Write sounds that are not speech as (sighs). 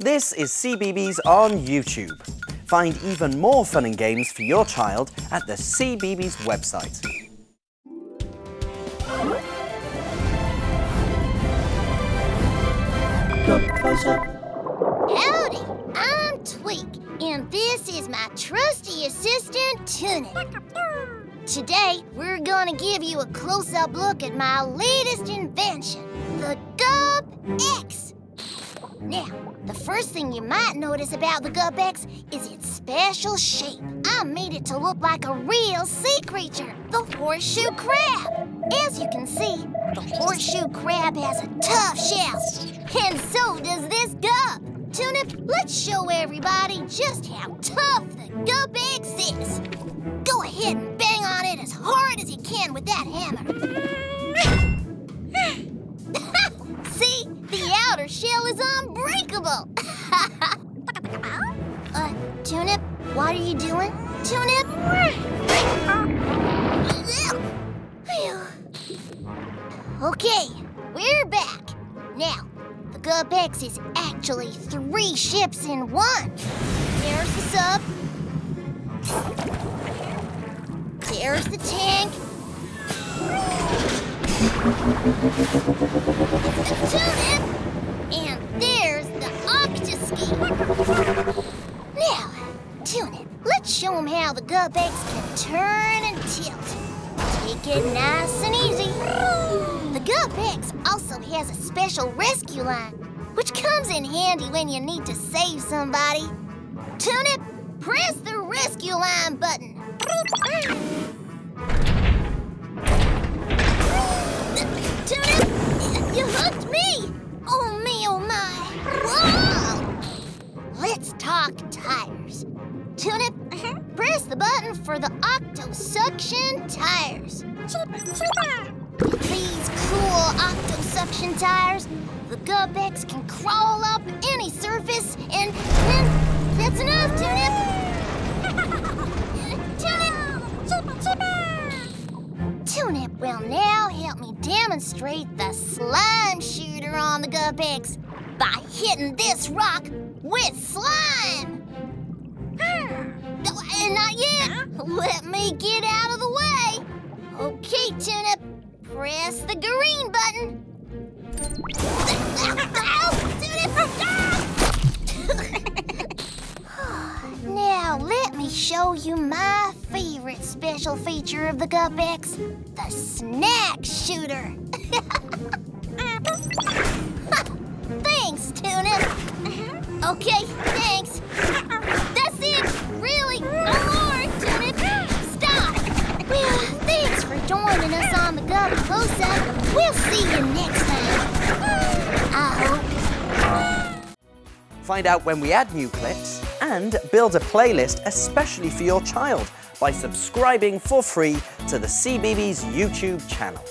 This is CBeebies on YouTube. Find even more fun and games for your child at the CBeebies website. Howdy, I'm Tweak, and this is my trusty assistant, Tunip. Today, we're gonna give you a close-up look at my latest invention, the Gup X. Now, the first thing you might notice about the Gup X is its special shape. I made it to look like a real sea creature, the horseshoe crab. As you can see, the horseshoe crab has a tough shell, and so does this gup. Tunip, let's show everybody just how tough the Gup X is. Go ahead and bang on it as hard as you can with that hammer. (laughs) See, the outer shell is unbreakable. (laughs) uh, Tunip, what are you doing? Tunip? (sighs) Okay, we're back. Now, the Gup X is actually three ships in one. There's the sub. There's the tank. Tunip. The Gup X can turn and tilt. Take it nice and easy. The X also has a special rescue line, which comes in handy when you need to save somebody. Tunip, press the rescue line button. Tunip, you hooked me! Oh me, oh my! Whoa! Let's talk tires. Tunip, press the button for the Octo Suction tires. These cool Octo Suction tires, the Gup X can crawl up any surface and, and that's enough, Tunip. Tunip! (laughs) Tunip will now help me demonstrate the slime shooter on the Gup X by hitting this rock with slime. Let me get out of the way. Okay, Tunip. Press the green button. (laughs) now, let me show you my favorite special feature of the Gup X the snack shooter. (laughs) Thanks, Tuna. Okay, Close-Up. We'll see you next time. I hope. Find out when we add new clips and build a playlist especially for your child by subscribing for free to the CBeebies YouTube channel.